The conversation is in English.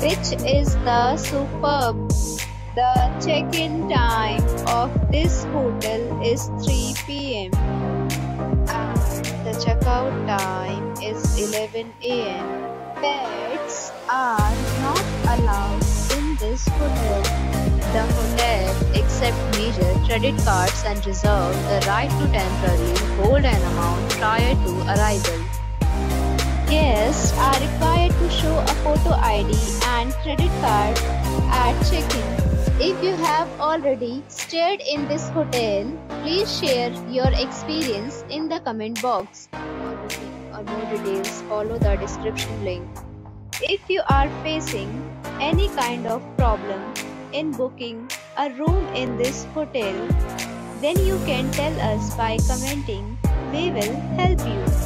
which is the superb. The check-in time of this hotel is 3 p.m. and the checkout time is 11 a.m. Pets are not allowed in this hotel. The hotel accepts major credit cards and reserves the right to temporarily hold an amount prior to arrival. Guests are required show a photo ID and credit card at check-in. If you have already stayed in this hotel, please share your experience in the comment box. For more details, follow the description link. If you are facing any kind of problem in booking a room in this hotel, then you can tell us by commenting. We will help you.